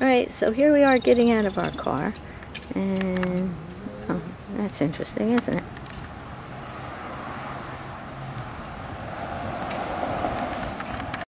Alright, so here we are getting out of our car. And, oh, that's interesting, isn't it?